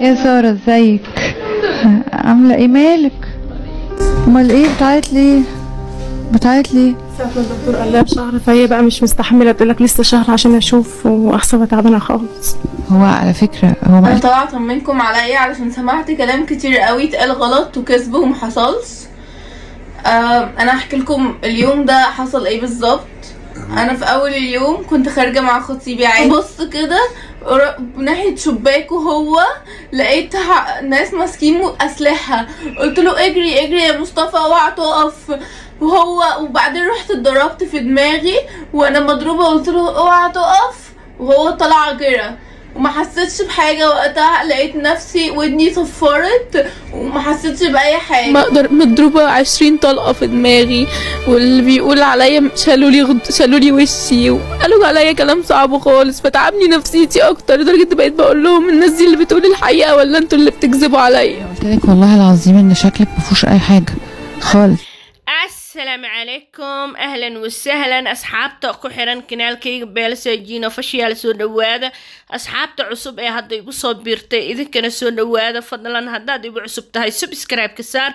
يا سارة ازيك؟ عاملة إيه؟ مالك؟ امال إيه؟ بتعيط ليه؟ بتعيط ليه؟ ساعة ما الدكتور قال لها بشهر فهي بقى مش مستحملة تقول لك لسه شهر عشان أشوف واحسبها تعبانة خالص. هو على فكرة هو أنا ما طبعا اطمنكم عليا علشان سمعت كلام كتير قوي اتقال غلط وكذب ومحصلش آه أنا هحكي لكم اليوم ده حصل إيه بالظبط. أنا في أول اليوم كنت خارجة مع خطيبي عادي بص كده ناحية شباكه هو لقيت ناس ماسكين أسلحة. قلت له اجري اجري يا مصطفى اوعى تقف. وهو وبعدين رحت اتضربت في دماغي وأنا مضروبة قلت له اوعى تقف. وهو طلع جرى. وما حسيتش بحاجة وقتها لقيت نفسي ودني صفرت وما حسيتش بأي حاجة. بقدر مضروبة عشرين طلقة في دماغي واللي بيقول عليا شالوا لي غد... شالوا لي وشي وقالوا عليا كلام صعب خالص فتعبني نفسيتي أكتر لدرجة بقيت بقول لهم الناس دي اللي بتقول الحقيقة ولا أنتوا اللي بتكذبوا عليا؟ قلت لك والله العظيم إن شكلك مفيهوش أي حاجة خالص. Asalaamu calaykum ahlan wasahlan asxaabta ku xiran kanaalkayga beelasajiin ofashiyaal soo dhawaada asxaabta cusub ee hadda igu soo biirtay idinkana soo dhawaada fadlan haddaad igu cusub tahay subscribe-ka saar.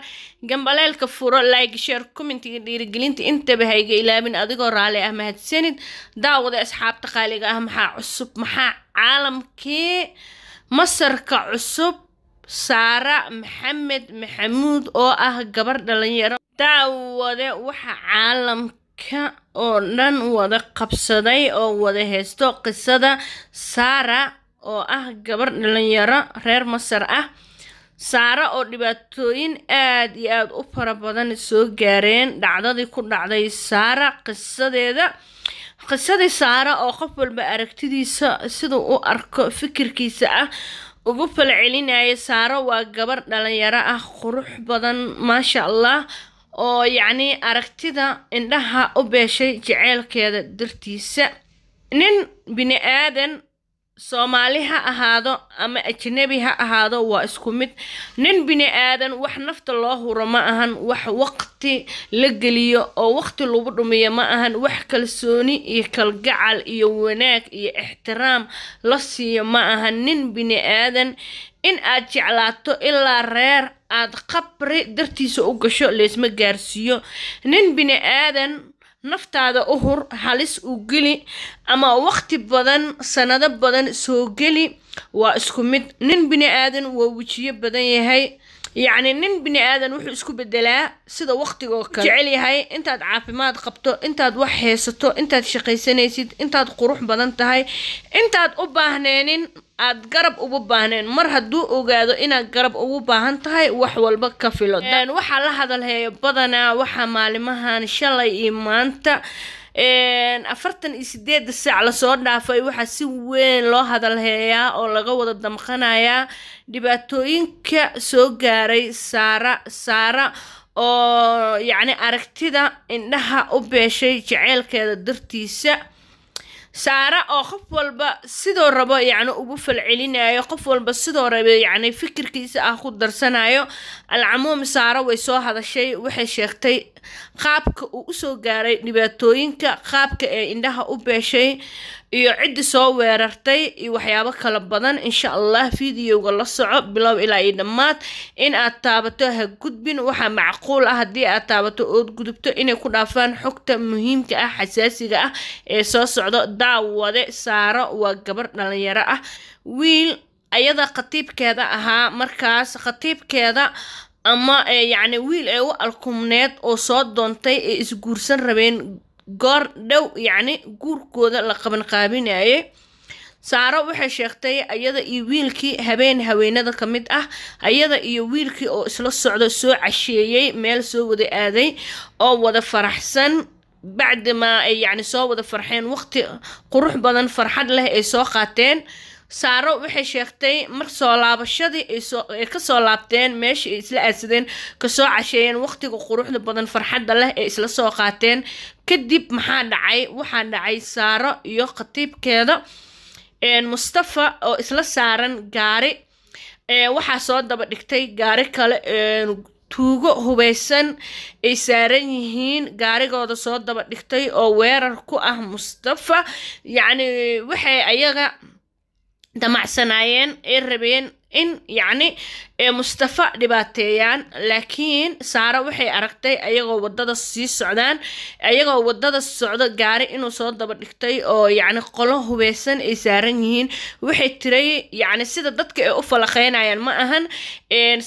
Gambaleelka furo like share commentiga dhiirigelinta. Intaba hayga ilaabin adigoo raali ah mahadsanid daawada asxaabta qaaliga ah maxaa cusub? Maxaa caalamkii? Masarka cusub saara maxamed maxamuud oo ah gabar dhalinyaro daawade waxa caalamka oo dhan wada qabsaday oo wada haysto qisada saara oo ah gabar dhalinyaro reer masar ah. Saara oo dhibaatooyin aad iyo aada u fara badan soo gaareen dhacdadii ku dhacday saara qisadeeda. Qisadii saara oo qof walba aragtidiisa siduu u arko fikirkiisa ah ugu falcelinaya saaro waa gabar dhalinyaro ah qurux badan maasha allah oo yacni aragtida indhaha u beeshay jeceylkeeda dartiisa. Nin bini aadan soomaali ha ahaado ama ajnabi ha ahaado waa isku mid. Nin bini aadan wax nafta loo huro ma ahan wax waqti la geliyo oo waqti lagu dhumiyo ma ahan wax kalsooni iyo kalgacal iyo wanaag iyo ixtiraam la siiyo ma ahan. Nin bini aadan in aad jeclaato ilaa reer aad qabri dartiisa u gasho leesma gaarsiiyo. Nin bini aadan naftaada u hur halis u geli ama waqti badan sanado badan soo geli waa isku mid. Nin bini aadan waa wejiyo badan yahay. Yacni nin bini aadan wuxuu isku bedelaa sida waqtigoo kale. Jecel yahay intaad caafimaad qabto intaad wax haysato intaad shaqaysanaysid intaad qurux badan tahay intaad u baahneenin aad garab ugu baahneen mar hadduu ogaado inaad garab ugu baahan tahay wax walba ka filo. Waxaa la hadalheeya badanaa waxaa maalimahan shalay iyo maanta. Afartan iyo sideeda saac la soo dhaafay. Waxaa si weyn loo hadalheeyaa oo laga wada damqanayaa. Dhibaatooyinka soo gaaray saara saara oo yacni aragtida indhaha u beeshay jeceylkeeda dartiisa saara oo qof walba sidoo rabo yacni ugu falcelinayo qof walba sidoo rabo yacni fikirkiisa ah ku darsanayo. Alcamuum saara way soo hadashay waxay sheegtay qaabka uu u soo gaaray dhibaatooyinka qaabka ee indhaha u beeshay iyo ciddi soo weerartay iyo waxyaabo kala badan. Insha allah videoga la soco. Bilow ilaa iyo dhammaad. In aad taabato ha gudbin. Waxaa macquul ah haddii aad taabato ood gudubto inay ku dhaafaan xogta muhiimka ah xasaasiga ah ee soo socdo. Daawade saaro waa gabar dhalinyaro ah. Wiil ayada khatiibkeeda ahaa markaas khatiibkeeda ama eh, yacni wiil ee u alkumneed oo soo doontay ee isguursan rabeen goor dhow yacni guurkooda la qabanqaabinayay. Saaro waxay sheegtay ayada iyo wiilkii habeen haweenada ka mid ah ayada iyo wiilkii oo isla socdo soo casheeyey meel soo wada aaday oo wada faraxsan. Bacdimaa ay yacni soo wada farxeen waqti qurux badan farxad leh ay soo qaateen saaro waxay sheegtay mar soo laabashadii ay soo ay ka soo laabteen meeshii ay isla aadsadeen ka soo casheeyeen waqtiga quruxda badan farxadda leh ee isla soo qaateen. Kadib maxaa dhacay? Waxaa dhacay saaro iyo khatiibkeeda mustafa oo isla saaran gaari. Waxaa soo daba dhigtay gaari kale tuugo hubeysan ay saaran yihiin. Gaarigooda soo daba dhigtay oo weerar ku ah mustafa. Yacni waxay ayaga damacsanaayeen ay rabeen in yacni mustafa dhibaateeyaan laakiin saara waxay aragtay ayagoo waddada sii socdaan ayagoo waddada socdo gaari inuu soo daba dhigtay oo yacni qolo hubeysan ay saaran yihiin. Waxay tiray yacni sida dadka ay u falaqeynayaan ma ahan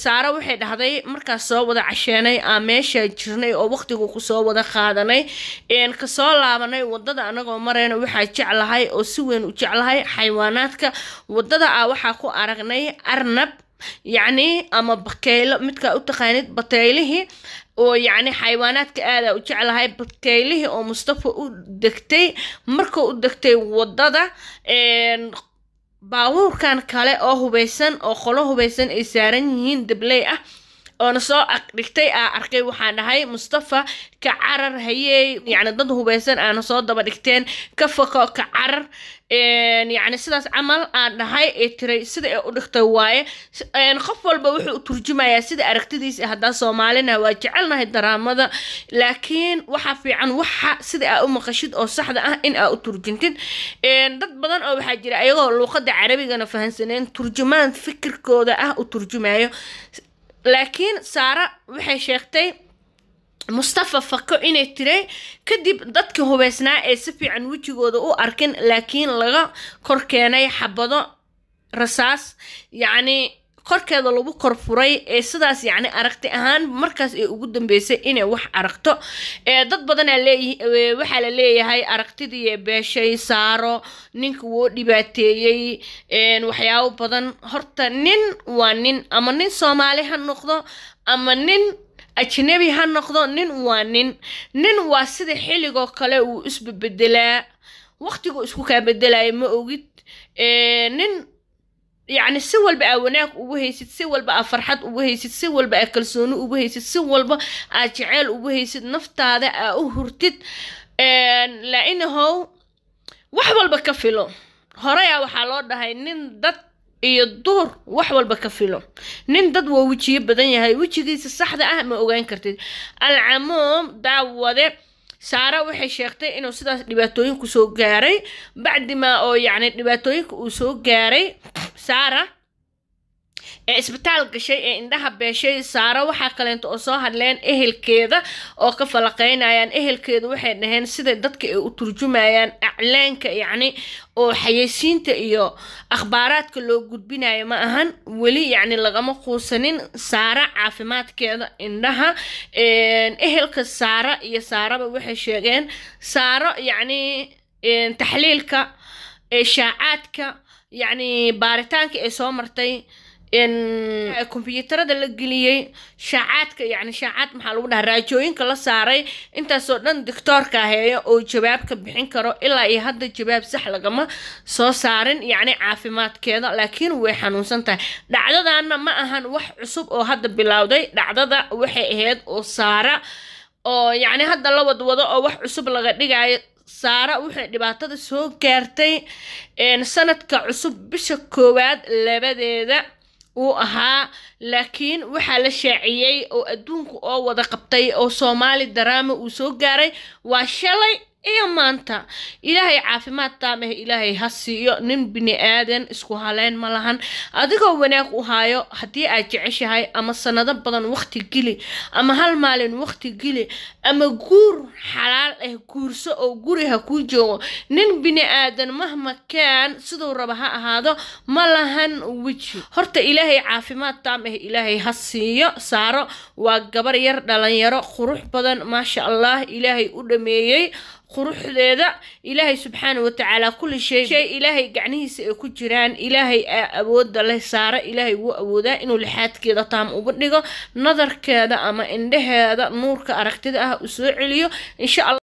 saara waxay dhahday markaas soo wada casheenay aa meesha jirnay oo waqtigu ku soo wada qaadanay ka soo laabanay waddada anagoo mareyna waxaa jeclahay oo si weyn u jeclahay xayawaanaadka waddada ah waxaa ku aragnay arnab. Yacni ama bakeylo midkaa u taqaanid bateylihii oo yacni xayawaanaadka aada u jeclahay bakeylihii oo mustafa u degtay markuu u degtay waddada baabuurkan kale oo hubeysan oo qolo hubeysan ay saaran yihiin dabley ah oona soo dhigtay aa arkay waxaan dhahay mustafa ka carar hayey yacni dad hubeysan aana soo daba dhigteen ka fako ka carar. Yacni sidaas camal aan dhahay ee tiray sida ay u dhigtay waaye. Qof walba wuxuu u turjumayaa sida aragtidiisa haddaa soomaalina waa jecelnahay daraamada. Laakiin waxaa fiican waxa sida aa u maqashid oo saxda ah in aa u turjuntid dad badan oo waxaa jira ayagoo luuqada carabigana fahansaneen turjumaan fikirkooda ah u turjumayo laakiin saara waxay sheegtay mustafa fako inay tiray kadib dadkii hubeysnaa ee si fiican wejigooda u arkin laakiin laga kor keenay xabado rasaas yacni korkeeda lagu kor furay ee sidaas yacni aragti ahaan markaas ay ugu dambeysay inay wax aragto. Ee dad badanaa leeyi waxaa la leeyahay aragtidii beeshay saaro ninka woo dhibaateeyey waxyaabo badan. Horta nin waa nin ama nin soomaali ha noqdo ama nin ajnabi ha noqdo nin waa nin. Nin waa sida xilligoo kale uu isbebedelaa waqtiguu isku kaa bedelayo ma ogid. Nin yacni si walba aa wanaag ugu haysid si walba aa farxad ugu haysid si walba aa kalsooni ugu haysid si walba aa jeceyl ugu haysid naftaada aa u hurtid laa-inahow wax walba ka filo. Horeyaa waxaa loo dhahay nin dad iyo duur wax walba ka filo. Nin dad waa wejiyo badan yahay wejigiisa saxda ah ma ogaan kartid. Alcamuum daawade saara waxay sheegtay inuu sidaas dhibaatooyinku soo gaaray. Bacdimaa oo yacni dhibaatooyinka uu soo gaaray. Saara ee isbitaal gashay ee indhaha beeshay saara waxaa kaleento oo soo hadleen ehelkeeda oo ka falaqeynayaan. Ehelkeeda waxay dhaheen sida dadka ay u turjumayaan aclaanka yacni oo xayeysiinta iyo akhbaaraadka loo gudbinayo ma ahan weli yacni lagama quusanin saara caafimaadkeeda indhaha. Ehelka saara iyo saaraba waxay sheegeen saaro yacni taxliilka shaacaadka yacni baaritaanka ay soo martay kombyuutarada la geliyey shaacaadka yani shaacaad maxaa lagu dhaha raajooyinka la saaray intaasoo dhan doctoorka heeyo oo jawaab ka bixin karo ilaa iyo hadda jawaab sax lagama soo saarin yacni caafimaadkeeda laakiin way xanuunsan tahay. Dhacdadana ma ahan wax cusub oo hadda bilowday dhacdada waxay ahayd oo saara oo yacni hadda la wadwado oo wax cusub laga dhigayo saara waxay dhibaatada soo gaartay sanadka cusub bisha koowaad labadeeda uu ahaa laakiin waxaa la shaaciyey oo adduunka oo wada qabtay oo soomaali daraama uu soo gaaray waa shalay iyo maanta ilaahay caafimaad taamah ilaahay ha siiyo nin bini aadan isku haleyn ma lahan. Adigoo wanaag u haayo haddii aad jeceshahay ama sanado badan waqti geli ama hal maalin waqti geli ama guur xalaal ah guurso oo guri ha kuu joogo nin bini aadan mahma kaan siduu raba ha ahaado ma lahan weji. Horta ilaahay caafimaad taamah ilaahay ha siiyo saaro waa gabar yar dhalinyaro qurux badan maasha allah ilaahay u dhameeyey quruxdeeda ilaahay subxaana watacaala kulli shay ilaahay gacnihiisa ay ku jiraan ilaahay aa awooda leh saara ilaahay wuu awoodaa inuu lixaadkeeda taam uga dhigo nadarkeeda ama indhaheeda nuurka aragtida ah u soo celiyo insha allah